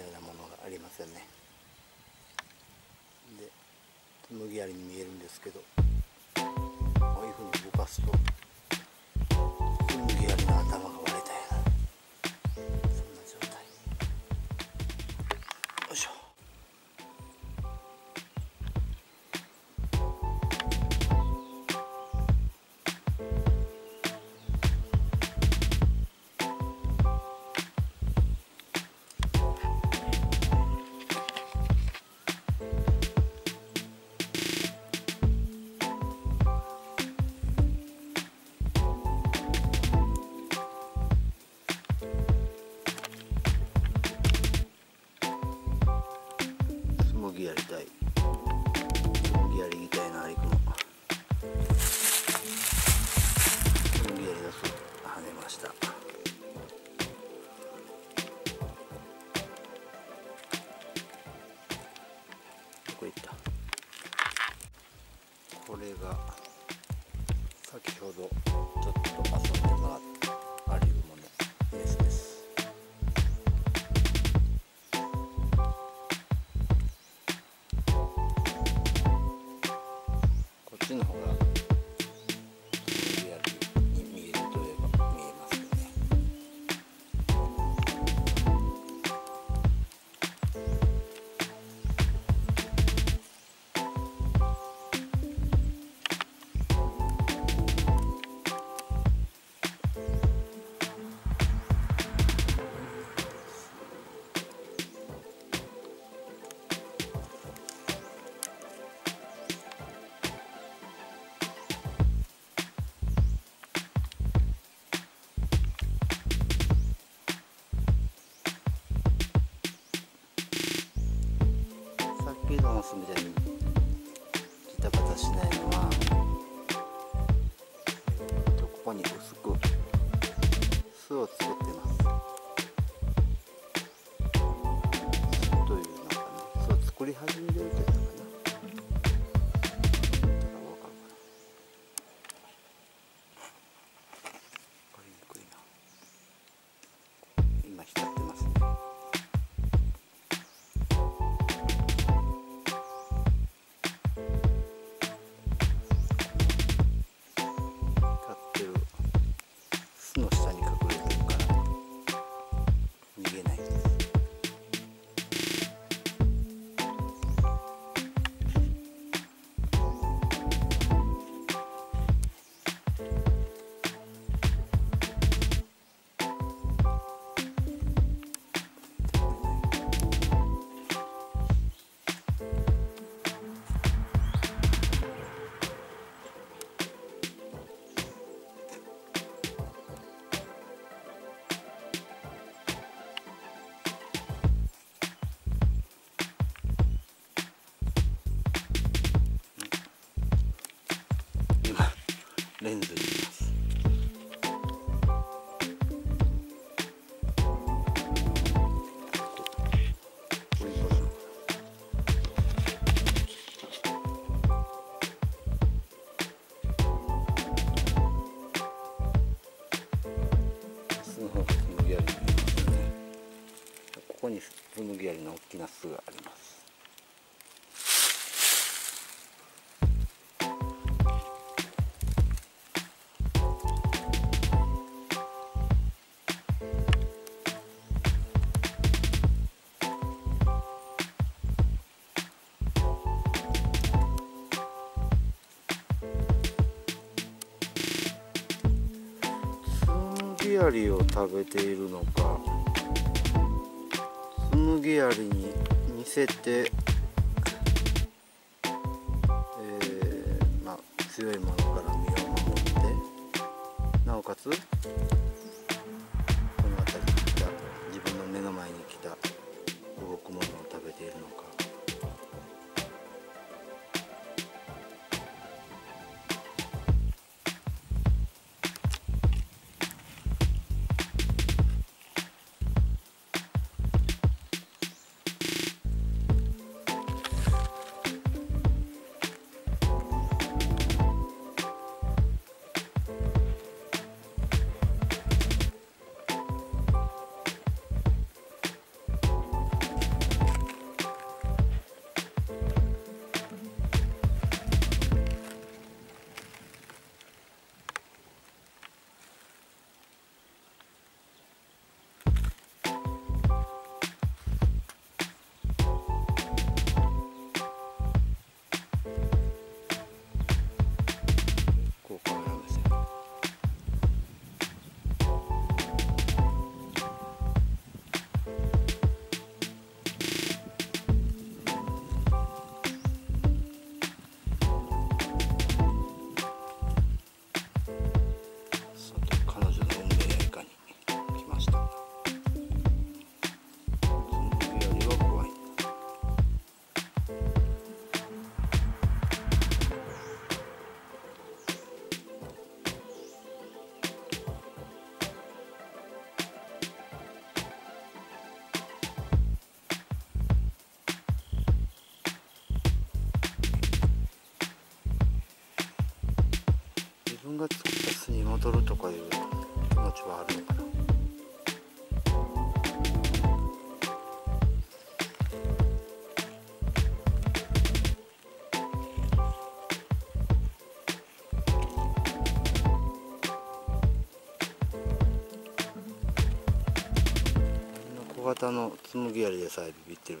のようなものがありますよね。で麦りに見えるんですけどこういうふうに動かすと。ギやりたい。ギやりたいなアリクの。スムギやりの。巣跳ねました。どこ行った？これが先ほどちょっと遊んでもらった。こっちっきのオスみたいにジタバタしないのは、えーとここに薄く巣を作ってます。巣というのかな。巣を作り始めてるレンズにいます。ここにすよねここにスムギアリの大きな巣がありますアリを食べているのかスムギアリに似せて、えーま、強いものから身を守ってなおかつこの辺りに来た自分の目の前に来た動くものを食べているのか。が作った巣に戻るとかいう気持ちはあるのかな。小型の紬槍でさえビビってる